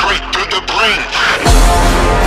straight to the brain.